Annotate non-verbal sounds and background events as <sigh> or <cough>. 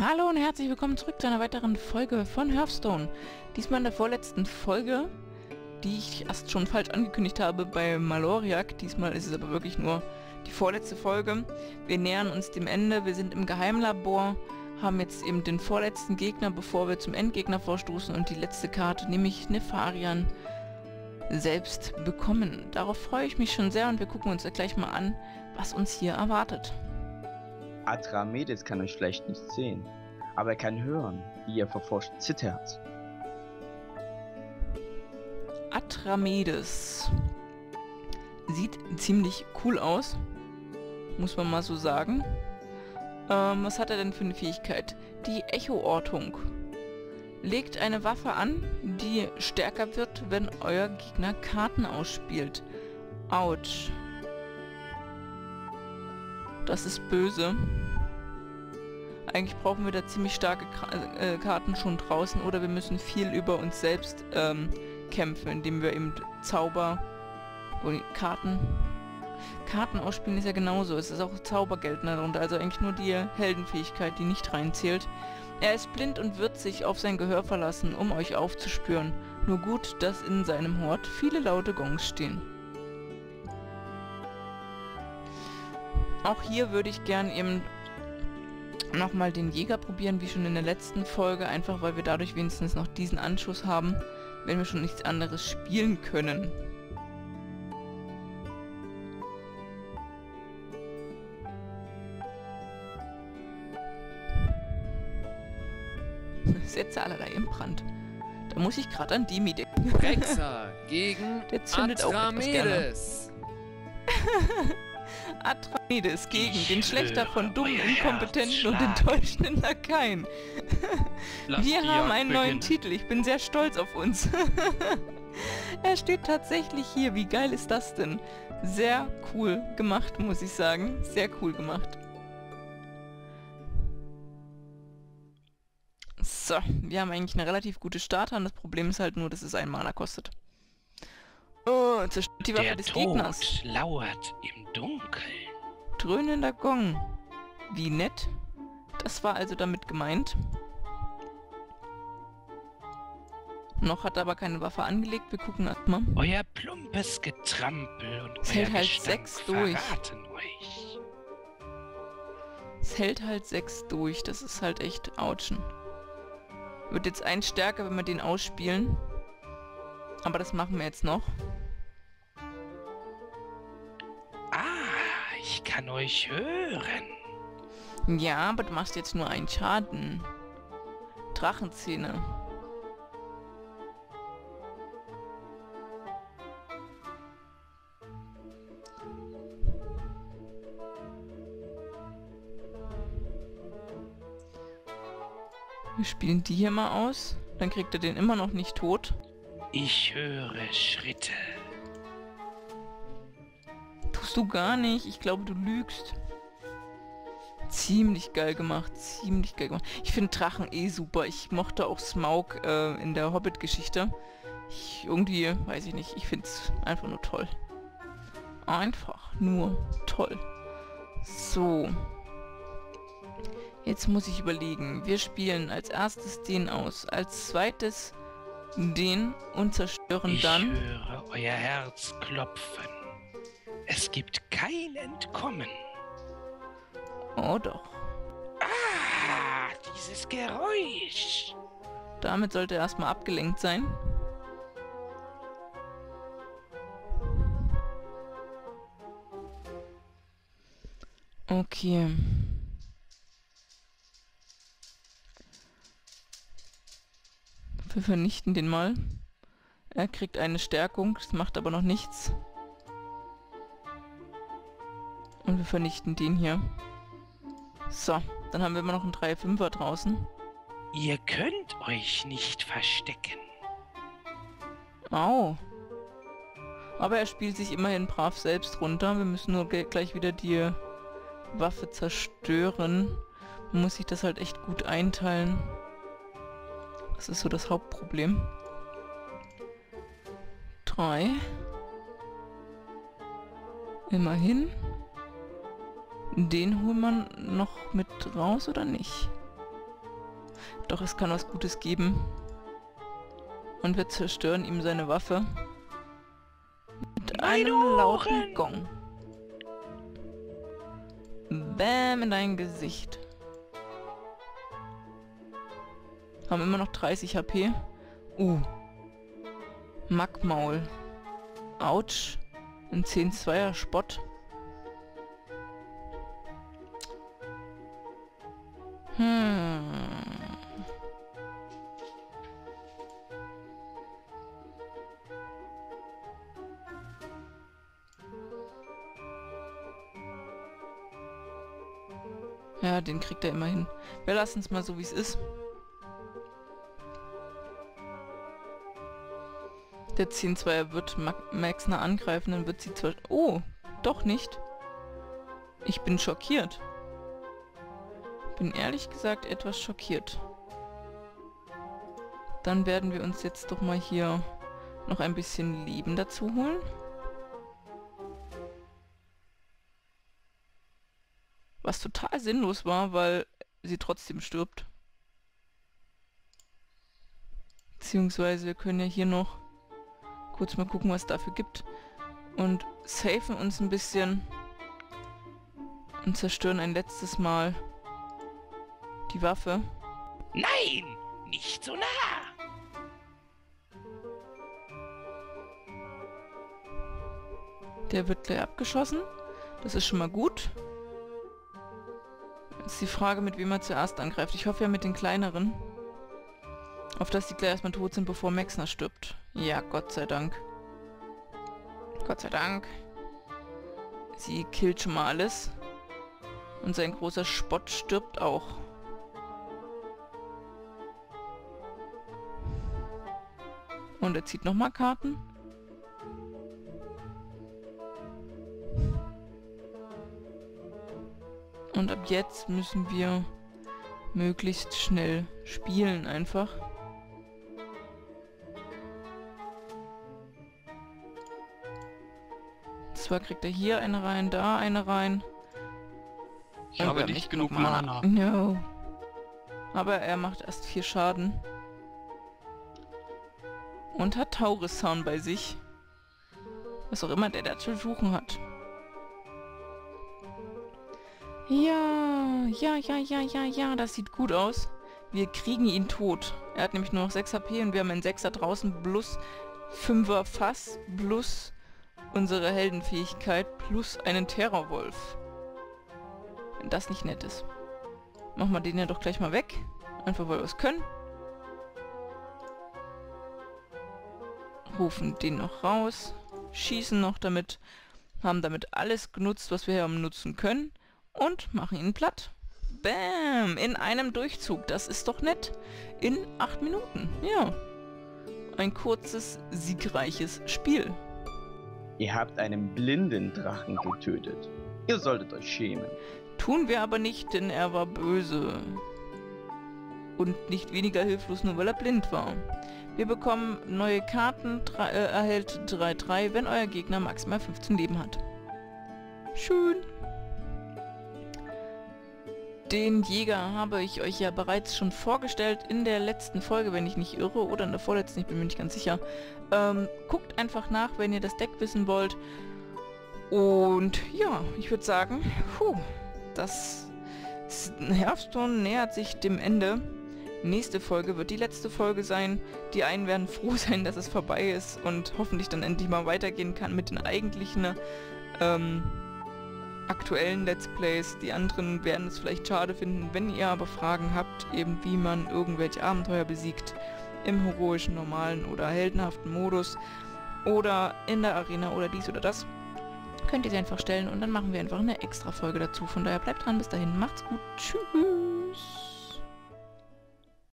Hallo und herzlich willkommen zurück zu einer weiteren Folge von Hearthstone. Diesmal in der vorletzten Folge, die ich erst schon falsch angekündigt habe bei Maloriak. Diesmal ist es aber wirklich nur die vorletzte Folge. Wir nähern uns dem Ende, wir sind im Geheimlabor, haben jetzt eben den vorletzten Gegner, bevor wir zum Endgegner vorstoßen und die letzte Karte, nämlich Nefarian, selbst bekommen. Darauf freue ich mich schon sehr und wir gucken uns gleich mal an, was uns hier erwartet. Atramedes kann euch vielleicht nicht sehen, aber er kann hören, wie ihr verforscht zittert. Atramedes. Sieht ziemlich cool aus, muss man mal so sagen. Ähm, was hat er denn für eine Fähigkeit? Die Echo-Ortung. Legt eine Waffe an, die stärker wird, wenn euer Gegner Karten ausspielt. Autsch. Das ist böse. Eigentlich brauchen wir da ziemlich starke äh, Karten schon draußen oder wir müssen viel über uns selbst ähm, kämpfen, indem wir eben Zauber und Karten Karten ausspielen ist ja genauso. Es ist auch Zaubergeld darunter, also eigentlich nur die Heldenfähigkeit, die nicht reinzählt. Er ist blind und wird sich auf sein Gehör verlassen, um euch aufzuspüren. Nur gut, dass in seinem Hort viele laute Gongs stehen. Auch hier würde ich gern eben nochmal den Jäger probieren, wie schon in der letzten Folge, einfach weil wir dadurch wenigstens noch diesen Anschuss haben, wenn wir schon nichts anderes spielen können. <laughs> Setze allerlei im Brand. Da muss ich gerade an Demi denken. Rexer gegen <laughs> Der zündet Atramedes. auch <laughs> Atramedes gegen ich den Schlechter von dummen, inkompetenten und enttäuschenden Lakaien. <laughs> Wir haben einen neuen Titel. Ich bin sehr stolz auf uns. <laughs> er steht tatsächlich hier. Wie geil ist das denn? Sehr cool gemacht, muss ich sagen. Sehr cool gemacht. So, wir haben eigentlich eine relativ gute Starter und das Problem ist halt nur, dass es einen Mana kostet. Oh, zerstört die Waffe Der des Tod Gegners. lauert im Dunkeln. Dröhnender Gong. Wie nett. Das war also damit gemeint. Noch hat er aber keine Waffe angelegt. Wir gucken erstmal. Euer plumpes Getrampel und es hält halt sechs durch. Euch. Es hält halt sechs durch. Das ist halt echt Autschen. Wird jetzt ein stärker, wenn wir den ausspielen. Aber das machen wir jetzt noch. Ich kann euch hören. Ja, aber du machst jetzt nur einen Schaden. Drachenzähne. Wir spielen die hier mal aus. Dann kriegt er den immer noch nicht tot. Ich höre Schritte. Du gar nicht. Ich glaube, du lügst. Ziemlich geil gemacht. Ziemlich geil gemacht. Ich finde Drachen eh super. Ich mochte auch Smaug äh, in der Hobbit-Geschichte. Ich irgendwie, weiß ich nicht, ich finde es einfach nur toll. Einfach nur toll. So. Jetzt muss ich überlegen. Wir spielen als erstes den aus. Als zweites den und zerstören ich dann... Ich höre euer Herz klopfen. Es gibt kein Entkommen. Oh doch. Ah, dieses Geräusch. Damit sollte er erstmal abgelenkt sein. Okay. Wir vernichten den mal. Er kriegt eine Stärkung, das macht aber noch nichts. Und wir vernichten den hier. So, dann haben wir immer noch einen 3-5er draußen. Ihr könnt euch nicht verstecken. Au. Aber er spielt sich immerhin brav selbst runter. Wir müssen nur gleich wieder die Waffe zerstören. Man muss sich das halt echt gut einteilen. Das ist so das Hauptproblem. Drei. Immerhin. Den holen wir noch mit raus oder nicht? Doch es kann was Gutes geben. Und wir zerstören ihm seine Waffe. Mit einem lauten Gong. Bäm in dein Gesicht. Haben immer noch 30 HP. Uh. Mackmaul. Autsch. Ein 10-2er Spott. Hm. Ja, den kriegt er immerhin. Wir lassen es mal so, wie es ist. Der 10-2er wird Maxner angreifen, dann wird sie zwar... Oh, doch nicht. Ich bin schockiert. Bin ehrlich gesagt etwas schockiert. Dann werden wir uns jetzt doch mal hier noch ein bisschen Leben dazu holen. Was total sinnlos war, weil sie trotzdem stirbt. Beziehungsweise wir können ja hier noch kurz mal gucken, was dafür gibt. Und safen uns ein bisschen. Und zerstören ein letztes Mal die Waffe. Nein! Nicht so nah! Der wird gleich abgeschossen. Das ist schon mal gut. Jetzt die Frage, mit wem er zuerst angreift. Ich hoffe ja mit den kleineren. Auf dass die gleich erstmal tot sind, bevor Maxner stirbt. Ja, Gott sei Dank. Gott sei Dank. Sie killt schon mal alles. Und sein großer Spott stirbt auch. Und er zieht nochmal Karten. Und ab jetzt müssen wir möglichst schnell spielen einfach. Zwar kriegt er hier eine rein, da eine rein. Ich Und habe nicht genug Mana. No. Aber er macht erst vier Schaden. Und hat Taurus-Sound bei sich. Was auch immer der da zu suchen hat. Ja, ja, ja, ja, ja, ja, das sieht gut aus. Wir kriegen ihn tot. Er hat nämlich nur noch 6 HP und wir haben einen 6er draußen plus 5er Fass plus unsere Heldenfähigkeit plus einen Terrorwolf. Wenn das nicht nett ist. Machen wir den ja doch gleich mal weg. Einfach weil wir es können. Rufen den noch raus. Schießen noch damit. Haben damit alles genutzt, was wir hier nutzen können. Und machen ihn platt. Bam! In einem Durchzug. Das ist doch nett. In acht Minuten. Ja. Ein kurzes, siegreiches Spiel. Ihr habt einen blinden Drachen getötet. Ihr solltet euch schämen. Tun wir aber nicht, denn er war böse. Und nicht weniger hilflos, nur weil er blind war. Wir bekommen neue Karten, drei, äh, erhält 3-3, wenn euer Gegner maximal 15 Leben hat. Schön. Den Jäger habe ich euch ja bereits schon vorgestellt in der letzten Folge, wenn ich nicht irre, oder in der vorletzten, ich bin mir nicht ganz sicher. Ähm, guckt einfach nach, wenn ihr das Deck wissen wollt. Und ja, ich würde sagen, puh, das Herbstone nähert sich dem Ende. Nächste Folge wird die letzte Folge sein. Die einen werden froh <laughs> sein, dass es vorbei ist und hoffentlich dann endlich mal weitergehen kann mit den eigentlichen ähm, aktuellen Let's Plays. Die anderen werden es vielleicht schade finden. Wenn ihr aber Fragen habt, eben wie man irgendwelche Abenteuer besiegt, im heroischen, normalen oder heldenhaften Modus oder in der Arena oder dies oder das, könnt ihr sie einfach stellen und dann machen wir einfach eine extra Folge dazu. Von daher bleibt dran, bis dahin, macht's gut, tschüss.